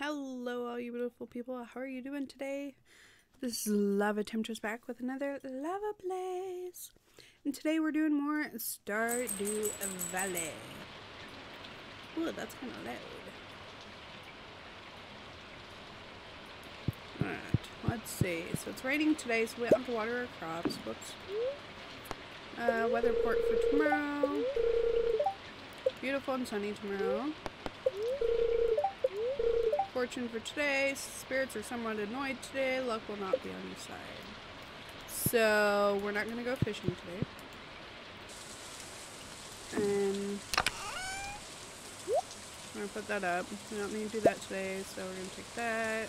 Hello, all you beautiful people. How are you doing today? This is Lava Temptress back with another Lava Plays. And today we're doing more Stardew Valley. Ooh, that's kind of loud. Alright, let's see. So it's raining today, so we have to water our crops. Whoops. Uh, weather report for tomorrow. Beautiful and sunny tomorrow. Fortune for today. Spirits are somewhat annoyed today. Luck will not be on your side. So, we're not going to go fishing today. And I'm going to put that up. We don't need to do that today, so we're going to take that.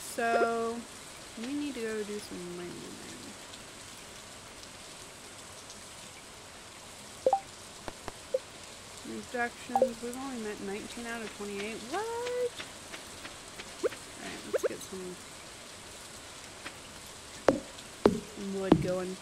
So, we need to go do some mining. Introductions. We've only met 19 out of 28. What? Alright, let's get some wood going.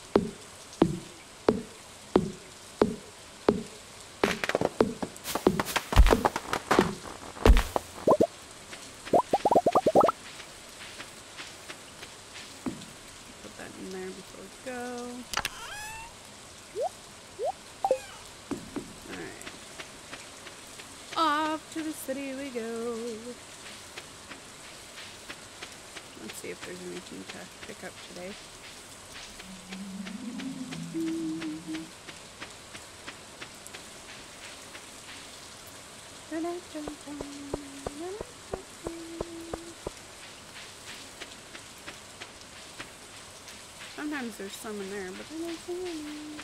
Put that in there before we go. Alright. Off to the city we go. Let's see if there's anything to pick up today. Sometimes there's some in there, but I don't see any.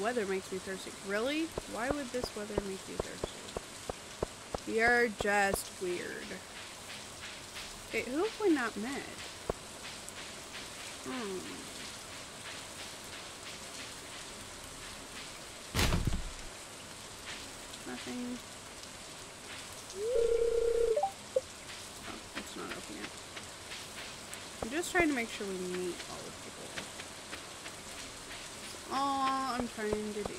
Weather makes me thirsty. Really? Why would this weather make you thirsty? You're just weird. Okay, who have we not met? Hmm. Nothing. Oh, it's not open yet. I'm just trying to make sure we meet all the people. That's all I'm trying to do.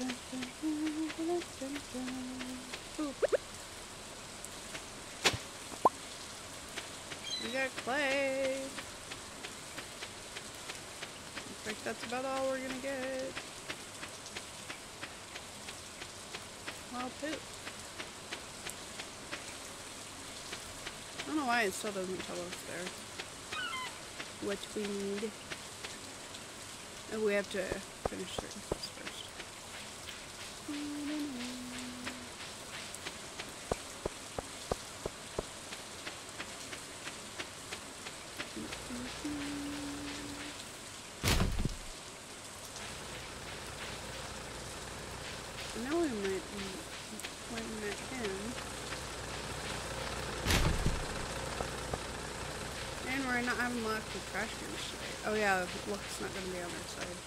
Ooh. We got clay. Looks like that's about all we're gonna get. Well, poop. I don't know why it still doesn't tell us there what we need. Oh, we have to finish stuff first. I know we might went and met him. Not having trash cans today. Oh yeah, look, it's not gonna be on our side.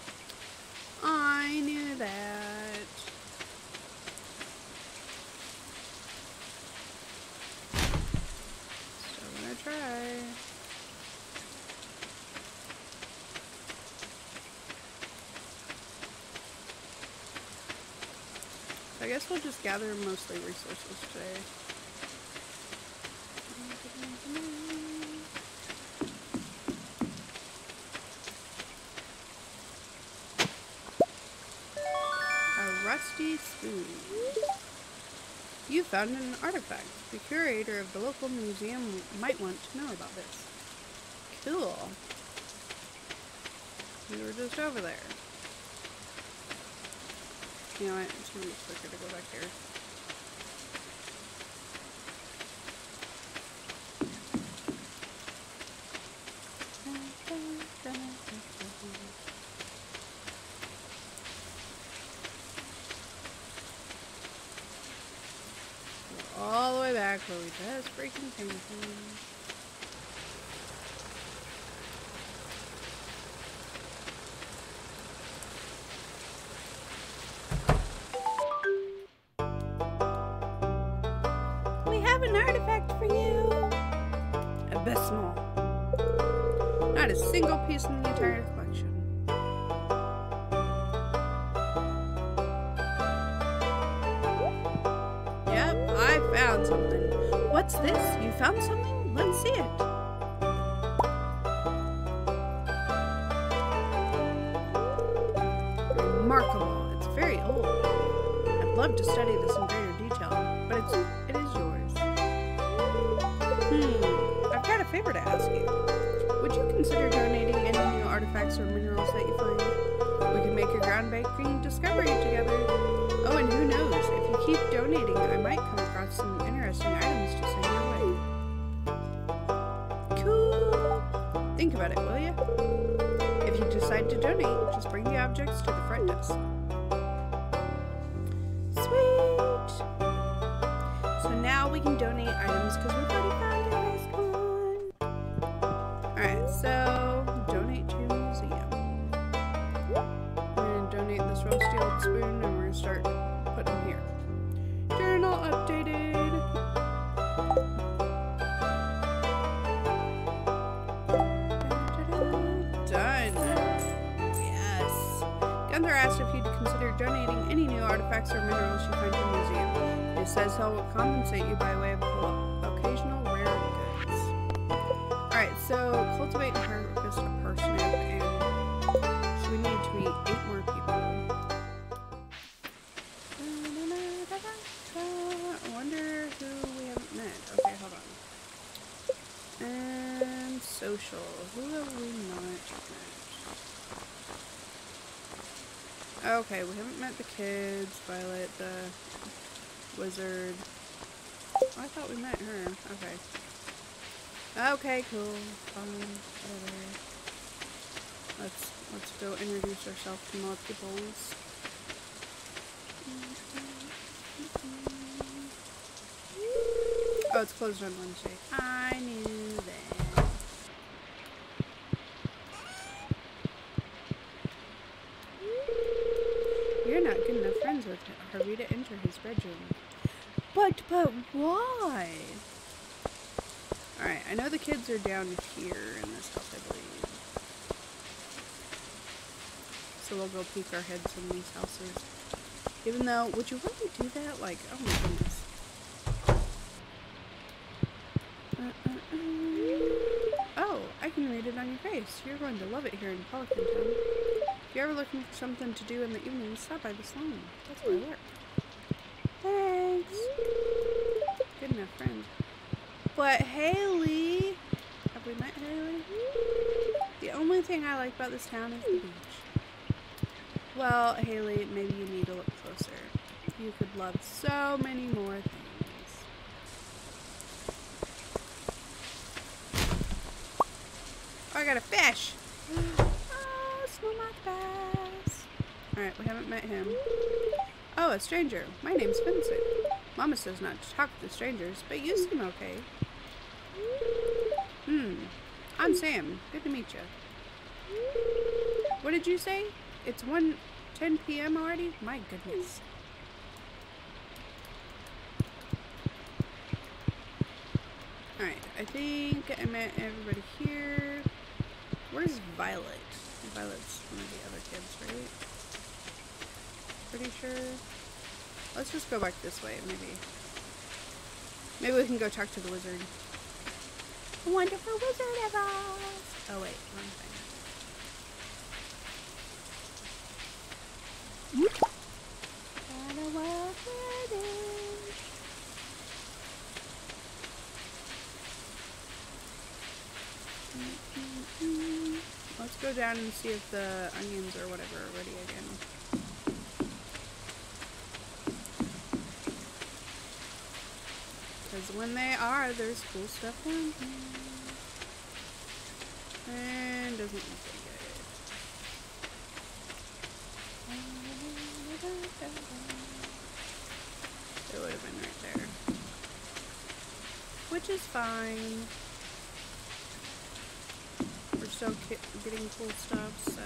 I knew that. I'm gonna try. I guess we'll just gather mostly resources today. You found an artifact. The curator of the local museum might want to know about this. Cool. We were just over there. You know what? It's gonna be quicker to go back here. Go All the way back where we just freaking came from. We have an artifact for you. Abysmal. a single piece in the entire What's this? You found something? Let's see it. Remarkable. It's very old. I'd love to study this in greater detail, but it's it is yours. Hmm, I've got a favor to ask you. Would you consider donating any new artifacts or minerals that you find? We can make a groundbreaking discovery together. Oh, and who knows? If you keep donating, I might come some interesting items to send your way. Cool. Think about it, will you? If you decide to donate, just bring the objects to the front desk. Sweet. So now we can donate items because we've already found a Asked if you'd consider donating any new artifacts or minerals you find in the museum. It says he will compensate you by way of occasional rare goods. Alright, so cultivate and harvest a parsnip, and so we need to meet eight more people. I wonder who we haven't met. Okay, hold on. And social. Who have we not met? Okay, we haven't met the kids, Violet, the wizard. Oh, I thought we met her. Okay. Okay, cool. Fine. Whatever. Let's let's go introduce ourselves to peoples. Oh, it's closed on Wednesday. I knew that. You're not enough Harvey to enter his bedroom. But, but why? Alright, I know the kids are down here in this house, I believe. So we'll go peek our heads in these houses. Even though, would you really do that? Like, oh my goodness. Uh, uh, uh. Oh, I can read it on your face. You're going to love it here in Pelican Town. If you're ever looking for something to do in the evening, stop by the salon. That's where I work. Thanks. Good enough friend. But Haley, have we met Haley? The only thing I like about this town is the beach. Well, Haley, maybe you need to look closer. You could love so many more things. Oh, I got a fish! Alright, we haven't met him. Oh, a stranger. My name's Vincent. Mama says not to talk to strangers, but you seem okay. Hmm. I'm Sam. Good to meet you. What did you say? It's 1 10 p.m. already? My goodness. Alright, I think I met everybody here. Where's Violet? Violet's one of the other kids, right? Pretty sure. Let's just go back this way, maybe. Maybe we can go talk to the wizard. Wonderful wizard of Oz! Oh wait, wrong thing. Walk with it. Mm, mm, mm. Let's go down and see if the onions or whatever are ready again. Because when they are, there's cool stuff down here. And doesn't look good. It would have been right there. Which is fine. We're still getting cool stuff, so.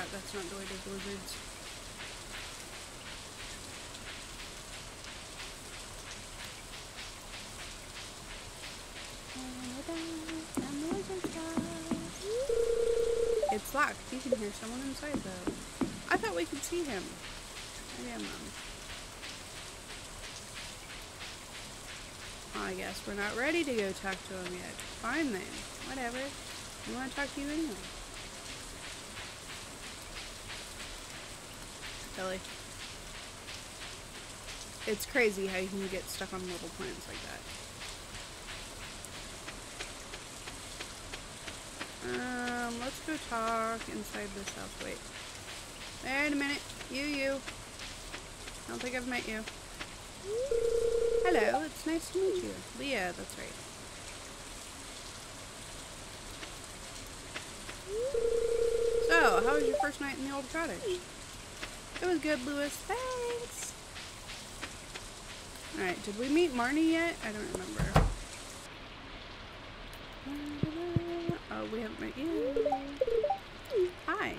Forgot that's not the way to wizard's. It's locked. You can hear someone inside though. I thought we could see him. Maybe I'm wrong. I guess we're not ready to go talk to him yet. Fine then. Whatever. We want to talk to you anyway. Billy. It's crazy how you can get stuck on little plants like that. Um, let's go talk inside this house. Wait. Wait a minute. You, you. I don't think I've met you. Hello, it's nice to meet you. Leah, that's right. So, how was your first night in the old cottage? It was good, Lewis. Thanks. Alright, did we meet Marnie yet? I don't remember. Oh, we haven't met you. Hi.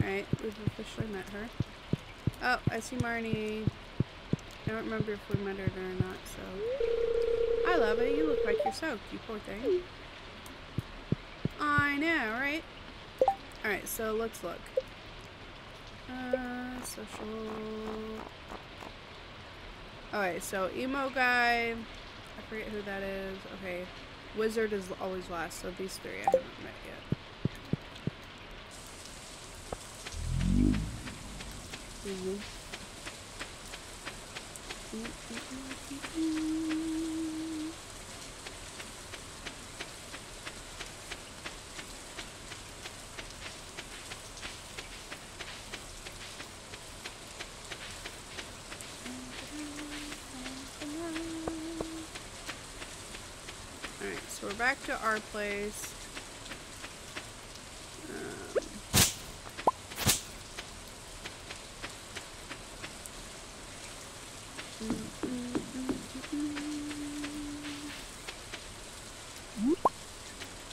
Alright, we've officially met her. Oh, I see Marnie. I don't remember if we met her or not, so. I love it. You look like you're soaked, you poor thing. I know, right? Alright, so let's look. Social. Alright, so emo guy. I forget who that is. Okay. Wizard is always last, so these three I haven't met yet. Mm -hmm. Alright, so we're back to our place.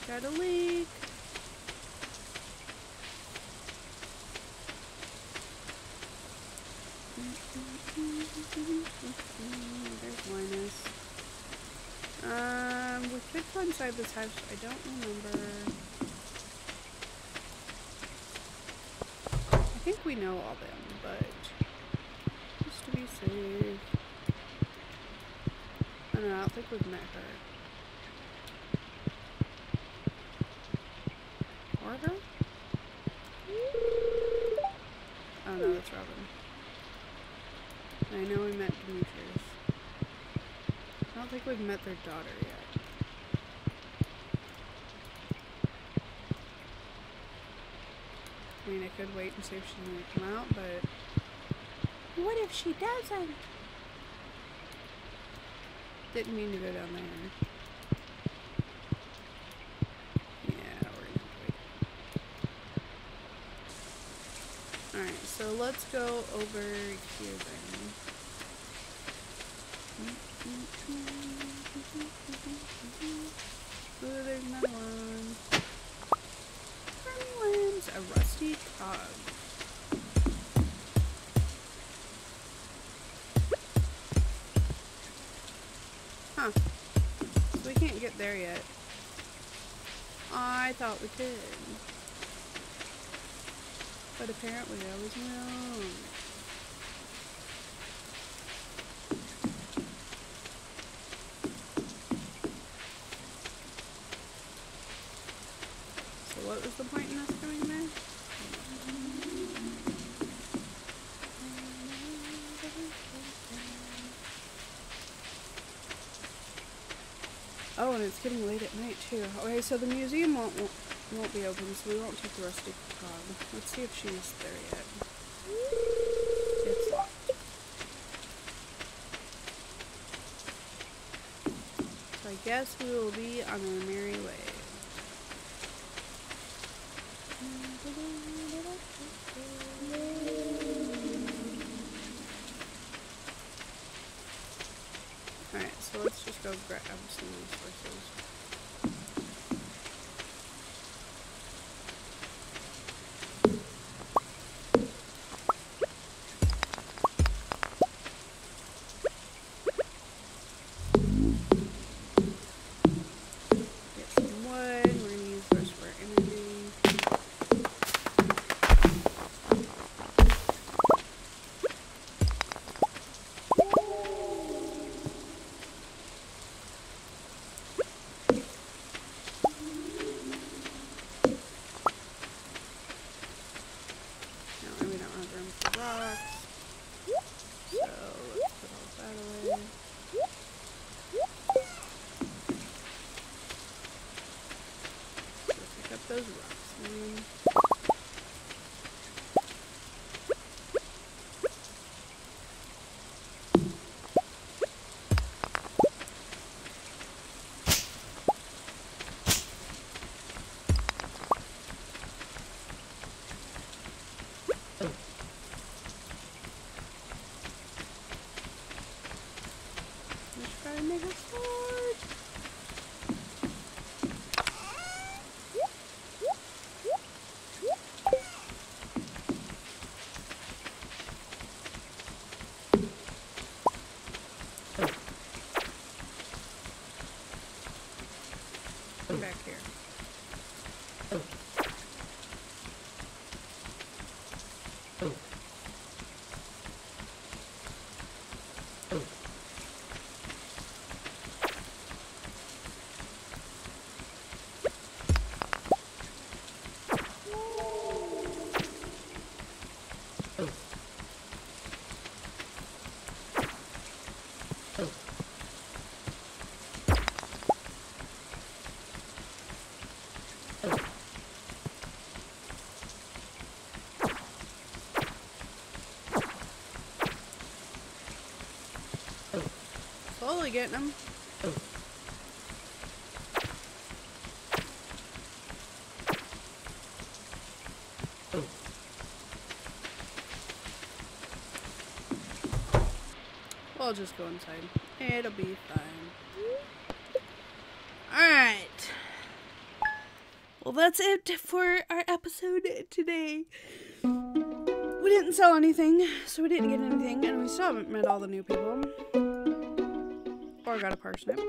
Got a leak. There's Linus. Um, we could inside this. I don't remember. I think we know all them, but just to be safe. I don't know, I don't think we've met her. Or her? Oh no, that's Robin. I know we met Demetrius. I don't think we've met their daughter yet. I mean, I and see if she's gonna come out, but... What if she doesn't? Didn't mean to go down there. Alright, so let's go over here then. Ooh, there's another one. Gremlins, a rusty cog. I thought we could. But apparently I was wrong. So what was the point in us coming there? Oh, and it's getting late at night too. Okay, so the museum won't won't, be open, so we won't take the rusty cog. Let's see if she's there yet. It's. So I guess we will be on our merry way. Go grab some resources. have room for rocks. So let's put all that away. Go pick up those rocks. Mm. man. Let's try to make a sword. Come back here. Slowly getting them. We'll just go inside. It'll be fine. Alright. Well, that's it for our episode today. We didn't sell anything, so we didn't get anything, and we still haven't met all the new people. Or got a parsnip.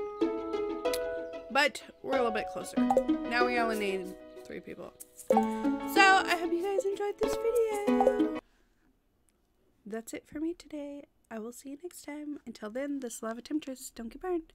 But we're a little bit closer. Now we only need three people. So, I hope you guys enjoyed this video. That's it for me today. I will see you next time. Until then, this is Lava Temptress. Don't get burned.